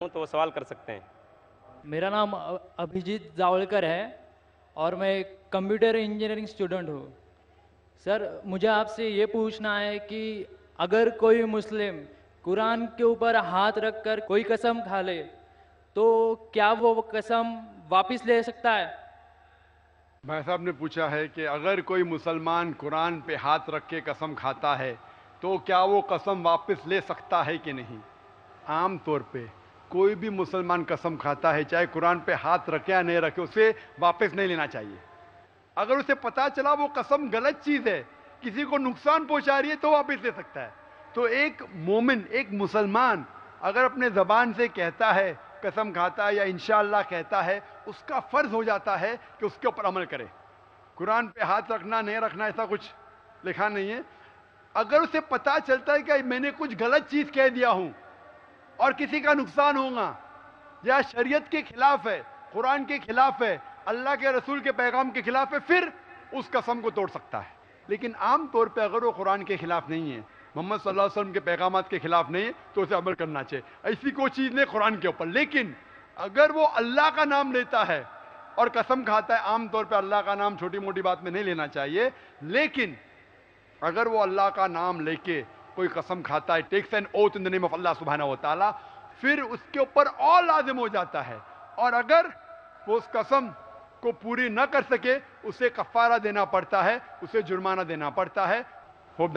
हूँ तो वो सवाल कर सकते हैं। मेरा नाम अभिजीत जावलकर है और मैं कंप्यूटर इंजीनियरिंग स्टूडेंट हूँ। सर मुझे आपसे ये पूछना है कि अगर कोई मुस्लिम कुरान के ऊपर हाथ रखकर कोई कसम खा ले तो क्या वो कसम वापस ले सकता है? भाई साहब ने पूछा है कि अगर कोई मुसलमान कुरान पे हाथ रख के कसम खाता है तो क्या वो कसम वापस ले सकता है कि नहीं? आम तौर पे कोई भी मुसलमान कसम खाता है, चाहे कुरान पे हाथ रखे या नहीं रखे, उसे वापस नहीं लेना चाहिए। अगर उसे पता चला वो कसम गलत चीज़ है, किसी को नुकसान पहुँचा रही है तो वापस ले सकता है। तो एक मोमिन, एक मुसलमान अगर अपने जबान से कहता है, कसम खाता है या इंशाअल्लाह कहता है, उसका फ़र्ज़ हो जाता है कि उसके ऊपर अमल करे। कुरान पे हाथ रखना, नहीं रखना, ऐसा कुछ लिखा नहीं है। अगर उसे पता चलता है कि मैंने कुछ गलत चीज़ कह दिया हूँ और किसी का नुकसान होगा। या शरीयत के खिलाफ है, कुरान के खिलाफ है, अल्लाह के रसूल के पैगाम के खिलाफ है, फिर उस कसम को तोड़ सकता है। लेकिन आम तौर पे अगर वो कुरान के खिलाफ नहीं है, मोहम्मद सल्लल्लाहु अलैहि वसल्लम के पैगाम के खिलाफ नहीं है तो उसे अमल करना चाहिए। ऐसी कोई चीज़ नहीं कुरान के ऊपर। लेकिन अगर वो अल्लाह का नाम लेता है और कसम खाता है, आम तौर पे अल्लाह का नाम छोटी मोटी बात में नहीं लेना चाहिए। लेकिन अगर वो अल्लाह का नाम लेके कोई कसम खाता है takes an oath in the name of Allah सुबहाना वाली फिर उसके ऊपर और लाजिम हो जाता है। और अगर वो उस कसम को पूरी ना कर सके, उसे कफारा देना पड़ता है, उसे जुर्माना देना पड़ता है। होप